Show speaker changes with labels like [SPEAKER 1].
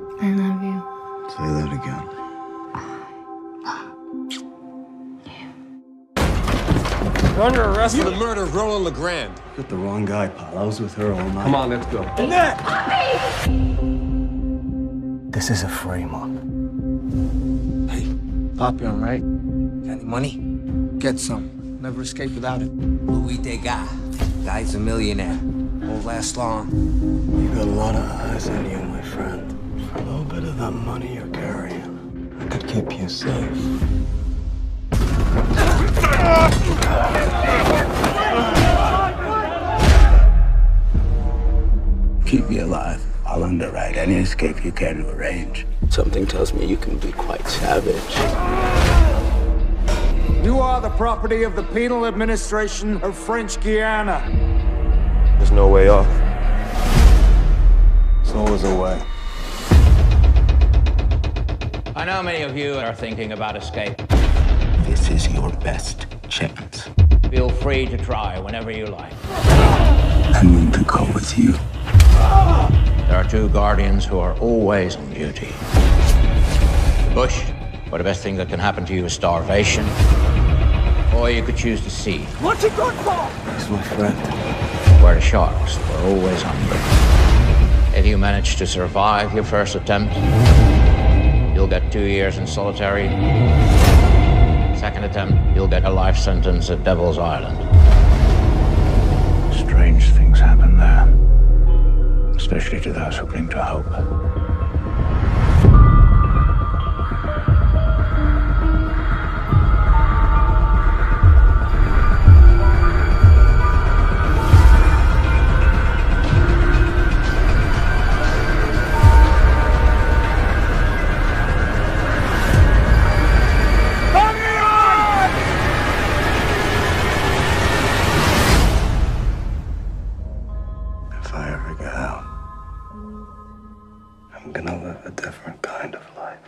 [SPEAKER 1] I love you.
[SPEAKER 2] Say that again.
[SPEAKER 3] You're under arrest for the murder of Roland LeGrand.
[SPEAKER 2] You got the wrong guy, pal. I was with her all night.
[SPEAKER 3] Come on, let's go.
[SPEAKER 2] This is a frame up.
[SPEAKER 4] Hey, Pop, you all right? Got any money? Get some. Never escape without it.
[SPEAKER 5] Louis Dega. Guy's a millionaire. Won't last long.
[SPEAKER 2] You got a lot of eyes on you, my friend. For a little bit of that money you're carrying, I could keep you safe.
[SPEAKER 6] Keep me alive. I'll underwrite any escape you care to arrange. Something tells me you can be quite savage.
[SPEAKER 7] You are the property of the penal administration of French Guiana.
[SPEAKER 3] There's no way off.
[SPEAKER 2] There's always a way.
[SPEAKER 8] I know many of you are thinking about escape.
[SPEAKER 6] This is your best chance.
[SPEAKER 8] Feel free to try whenever you like.
[SPEAKER 6] I'm willing to go with you.
[SPEAKER 8] There are two guardians who are always on duty. The bush, where the best thing that can happen to you is starvation. Or you could choose the sea,
[SPEAKER 2] He's my friend.
[SPEAKER 8] where the sharks were always hungry. If you manage to survive your first attempt, you'll get two years in solitary. Second attempt, you'll get a life sentence at Devil's Island.
[SPEAKER 6] Strange things happen there, especially to those who cling to hope. I'm gonna live a different kind of life.